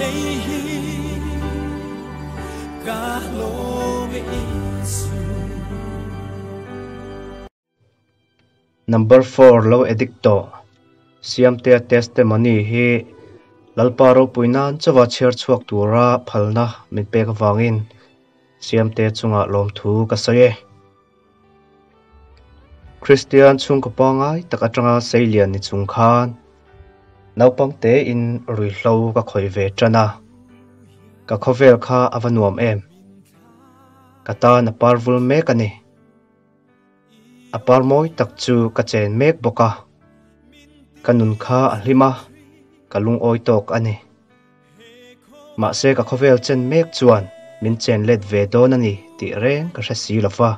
lehi ka lo me isu number 4 lo edicto siamte testimony hi lalparo puinan chawa chher chuak tura phalna mitpek wangin siamte chunga lom thu ka saye Christian chung kapanga tak atanga seilian ni chung khan naupang te in rui hlo ka khoi ve tana. Ka khovel kha avanuam em. Kata na parvul me kani apar moi tak chu ka chen mek boka. Kanun kha ahlima kalung oi tok ani. Ma se ka khovel chen mek chuan. Min chen let ve don ani. Ti reng ka hra si lawa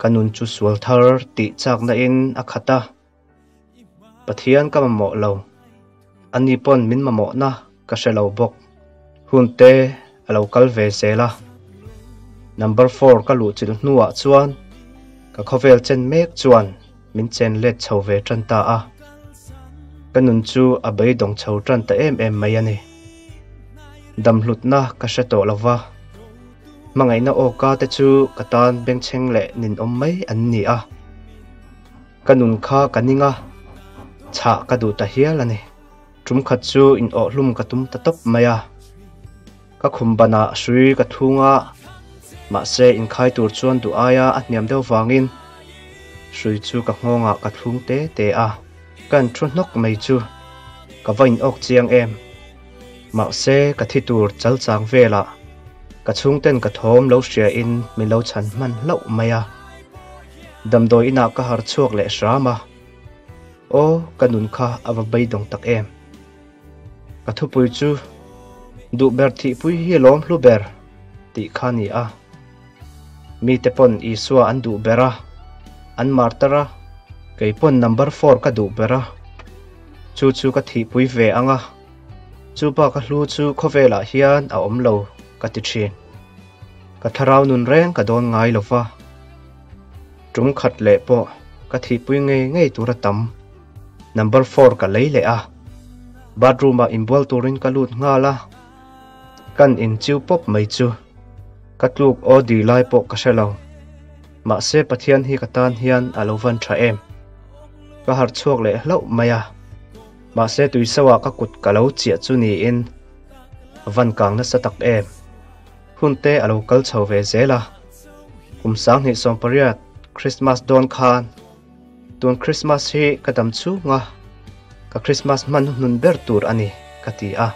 kanun chu sual thar ti chak na in akhata pathian ka mo lo. Ani pon min ma na ka shelo bok. Hunte alo kal ve sela number 4 ka lu chil nuwa chuan. Ka khovel chen mek chuan. Min chen let chho ve tran ta a. Kanun chu a dong chho tran ta em em mai ani dam hlut na ka sha to lawa mangai na o ka te chu katan beng cheng le nin om mai an ni a. Kanun kha kaninga cha ka du ta hial ani. Tum khat chu in o hlum ka tum ta top maya ka khum bana sui ka thunga. Ma se in khai tur chuan du aya a hniam deuh wangin sui chu ka ngonga ka thlung te te a. Kan thu nok mai chu. Ka vain ok chiang em. Ma se ka thi tur chal chang vela. Ka chung ten ka thom lo hria in, mi lo chan man lo maya dam doi ina ka har chuak le shrama o kanun kha avabay dong tak em. Ka chu du ber thi pui hi lom hlu ber ti khani a mi te pon i suwa an du bera an martara kei pon number 4 ka du bera chu chu ka thi pui ve anga chu pa ka hlu chu khovela hian a om lo ka ti thin ka tharau nun reng ka don ngai lova trung khat le po ka thi pui ngei ngei tura tam number 4 ka lei le a bathroom a inbol turin ka lut nga la kan in chiu pop mai chu katluk o di lai po ka shelo ma se pathian hi katan hian alovan tha em. Ka har chuak le hlo maya ma se tui sawa ka kut ka lo chia chu ni in. Van kang na satak em. Hunte alo kal chho ve zela kum sang ni som pariat, christmas don khan tuan christmas hi kadam chu nga. Ka christmas man nun ber tur ani kati a.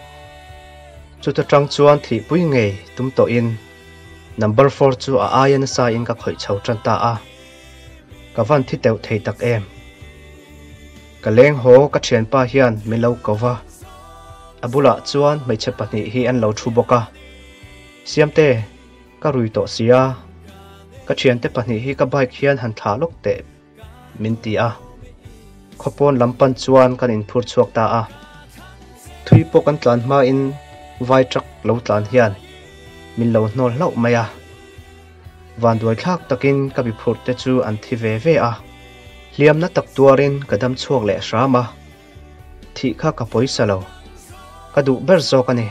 Chu ta tang chuan thi pui nge tum to in. Number 4 chu a ayan sa in ka khoi chho tran ta a. Ka van thi teu thei tak em. Ka leng ho ka thian pa hian mi lo kova abula chuan mai che pahnih hi an lo thu boka siamte ka rui to sia. Ka thian te pahnih hi ka bike hian han thla lok te min ti a. Khopon lampan chuan kan in phur chuak ta a. Thui po kan tlan ma in vai trak lo tlan hian. Min lo hnol hlau mai a. Van duai thak takin ka bi phur te chu an thi ve ve a. Liam na tak tuarin kadam chuak le shrama thi kha ka poisa lo. Ka du ber zo ka ni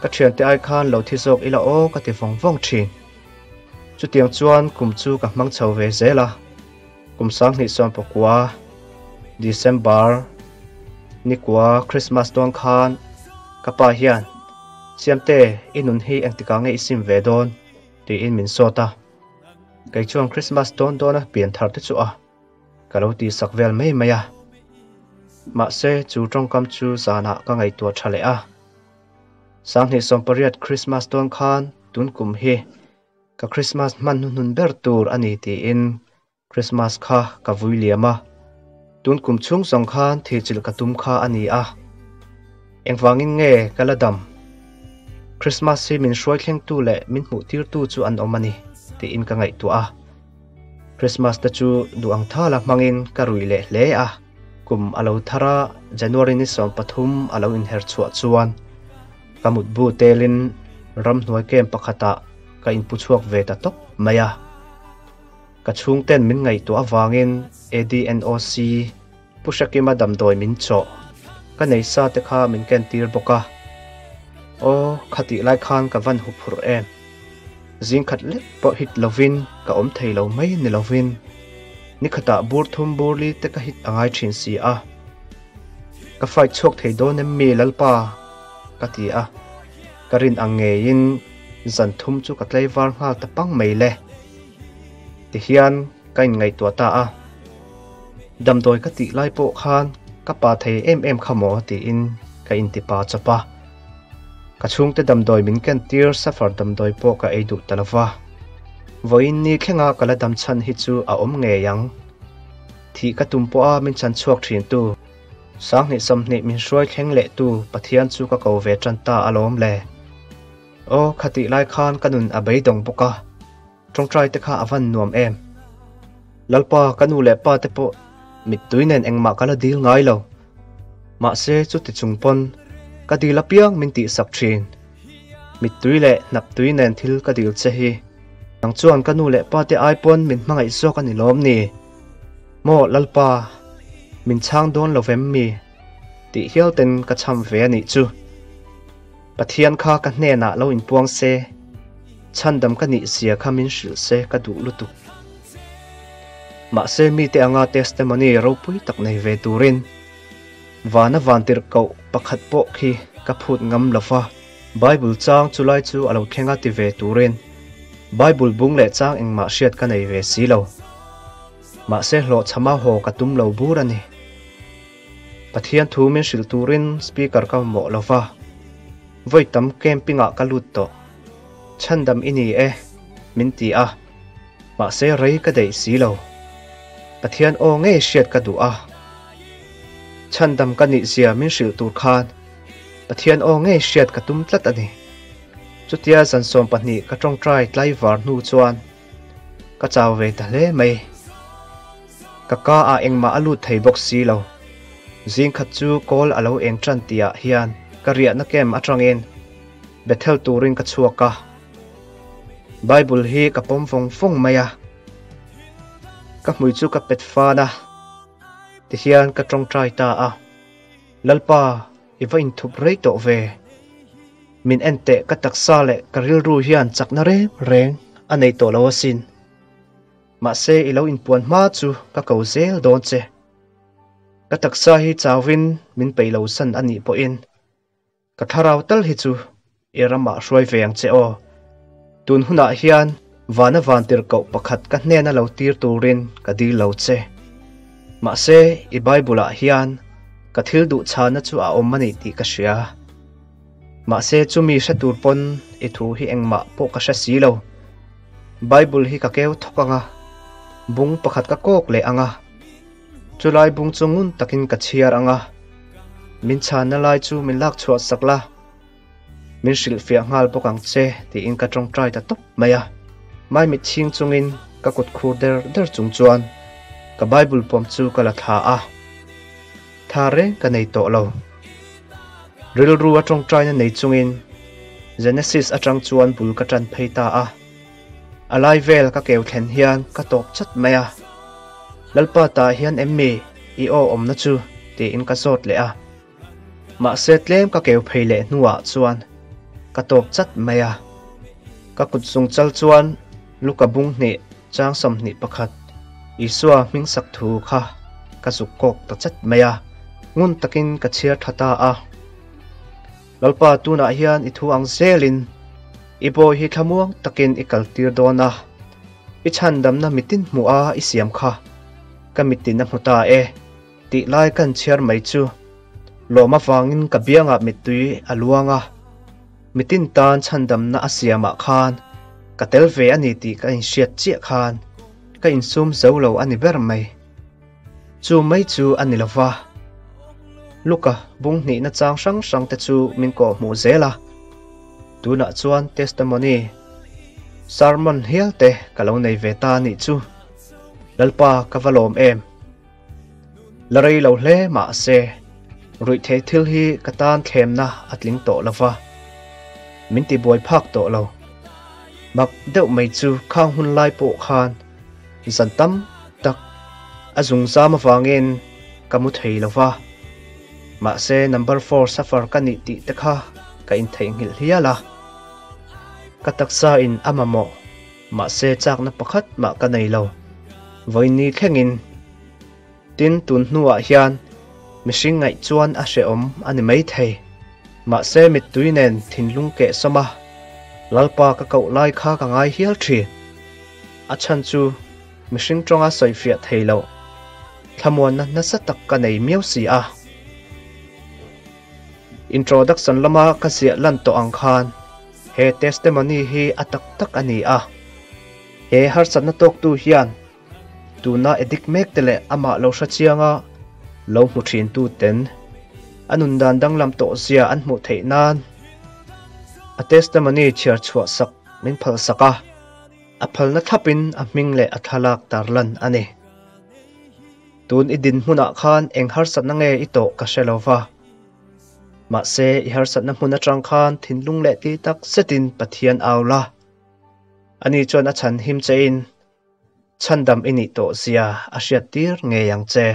ka thian te ai khan lo thi zok ila o ka ti vong vong thin. Chu tiang chuan kum chu ka mang chho ve zela kum sang ni som pokwa, december ni kwa christmas don khan kapa hian siamte, inun hi, ang tika nge, isim ve don, ti in min sota kai chuang christmas don don a pian thar te chu a. Kalo ti sakvel mai maya ma se chu trong kam chu zana ka ngai tu thale a. Sang ni som pariat christmas don khan, tun kum hi. Ka christmas man nun ber tur ani ti in christmas kha ka vui liama tun kum chung song khan thi chil ka tum kha ani a. Engwangin nge kaladam Christmas thì min hruai thleng tu le min hmuh tir tu chu an awm anh ti in ka ngai tu a. Christmas ta chu duang thala mangin ka rui le hle a. Kum alo thara, January ni som pathum alo in her chua chuan. Kamut bu telin ram hnuai kem pakhata ka in pu chuak ve ta tok maya ka chung ten min ngai tu awangin ADNOC pushakima damdoi min cho. Ka nei sa te kha min ken tir boka. O khati lai khan ka van hu phur em. Zing khat le po hit lovin, ka om thei lo mai ni lovin. Ni khata bur thum bur li te ka hit angai thin si a. Ka fai chok thei do ne mi lalpa ka ti a. Karin ange in, zan thum chu ka tlai war hal ta pang mai le thì hian kain ngai tua ta a dam doi ka ti lai po khan ka pa thei em em khamo ti in ka in ti pa chapa ka chung te dam doi min ken tir safar dam doi po ka ei du talawa voin ni khenga kala dam chan hi chu à a om nge yang. Thi ka tum po a à min chan chuak thin tu. Sang ni sam ni min shroi kheng le tu pathian chu ka ko ve chân ta à alom le o khati lai khan kanun a bei dong poka trong trai te kha avan nuam em. Lalpa kanu le pa te po mit tuinen engma kala dil ngai lo ma se chu ti chung pon ka di la min ti sak thin mit tui le nap tui nen thil ka dil che hi. Nang chuan kanu le pa te ai pon min mangai zok ni lom ni mo lalpa min chang don lovem mi. Ti hial ten ka cham ve ni chu. Pathian kha ka hne na lo in puang se chan dam ka ni sia kha min shil se ka du lu tu. Ma se mi te anga testimony ro pui tak nei ve turin vana van cậu ko pakhat po khi ka phut ngam lafa bible chang chulai chu alo khenga ti ve turin bible bung le chang eng ma shiat ka nei ve si lo. Ma se hlo chama ho ka tum lo bur ani pathian thu min shil turin speaker ka mo lova voi tam campinga ka lut to chân đầm ini e. Min ti a. Mà sẽ rei cái đầy xí lâu. Bà thiên ô nghe siết cái đủ a chân đầm cái nị xìa min sự tu khan. Bà thiên ô nghe siết cái tum tlat ani chút tia dân xóm bà nị cái trong trai lại vар nu chuan. Cái chào về ta lẽ mày cái ca à anh mà alu thấy bốc xí lâu. Riêng khát chú call alo en tran tia hiền, cái riết nó kem atrangen bethel turin cái chua cả bible hi ka pom phong phong maya ka mui chu ka pet fa na. Ti hian ka trong trai ta a. Lalpa va in thup rei to ve. Min en ente ka taksa le ka ril ru hian chakna re, reng anei to lo sin. Ma se ilo in puan ma chu ka kau zel don che. Ka taksa hi chawin min peilo san ani po in. Ka tharau tal hi chu irama hruai veng che o tun huna hian vana van tir ko pakhat ka hne na lo tir turin ka di lo che. Ma se, i bible ah hian, ka thil du chana chu a om ani ti ka hria. Ma se chu mi hra tur pon, i thu hi engma po ka hra si lo. Bible hi ka keu thokanga bung pakhat ka kok le anga. Chulai bung chungun takin ka chiar anga. Min chana lai chu min lak chuat sakla min sil fia ngal pokang che ti in ka trong trai ta top maya à. mai mi ching chungin ka kut khur der der chung chuan. Ka bible pom chu ka la tha a à. tha re ka nei to lo ril ru a trong trai na nei chungin genesis atang chuan bul ka tran phei ta à. a alai vel ka keu thlen hian ka top chat maya lalpa ta hian emmi i o om na chu ti in ka sot le a ma setlem ka keu phei le nuwa chuan ka tok chat maya ka kut sung chal chuan, luka bung hne chang sam hni pakhat. Isua ming sak thu kha. Ka su kok ta chat maya ngun takin ka chia thata a. Lalpa tuna hian i thu ang zelin. Ibo hi thamuang takin ikal tir dona i chan dam na mitin mu a i siam kha. Ka mitin na muta e. Ti lai kan chiar mai chu. Lo ma wangin ka bianga mitui aluanga mitin tan chan dam na asiama khan. Ka tel ve ani ti ka in shiat chi khan. Ka in sum zo lo ani ber mai. Chu mai chu ani lova luka, bung ni na chang sang sang te chu min ko mu zela tuna chuan testimony. Sermon hial te kalau nei ve ta ni chu. Lalpa kavalom em. Larei lo hle ma se. Rui the thil hi katan thlem na atling to lova mình tì boy phạc tổ lâu. Mặc deuh mai chu khang hun lai bộ khan. Dân tâm, tắc. A dùng ra mà vàng yên zama wangin thầy lâu lova mà xe number 4 safar ka nị ti tắc ha ka in thei ngil tắc kataksa in amamo ma se chak na pakhat ma ka nei lo voini thlengin tin tun hnuah hian mihring ngai chuan a sẽ ôm anh mấy thầy mai thei ma se mit tuinen thinlung ke soma lalpa các cậu lai kha cả ngay hial thi à chăn chu mình sinh trong á sợi phiệt thầy thei tham muốn nó nó sa tak cái này miêu si à introduction lama ka sia lan to ang khan. He testimony hi atak tak ani a. He har sat na tok tu hian. Tu na edik mek tele ama lo sha chianga. Lo mu thin tu ten. Anun dan dang lam to sia an mu thei nan a testimony chiar chhuwa sak min phal saka a phal na thapin a ming le a thalak tarlan ani tun idin hmuna khan eng har sat na nge ito ka shelova ma se i har sat na hmuna tang khan thinlung le ti tak setin pathian awla ani chuan a chan him chein chandam ini to zia a hriat tir nge yang che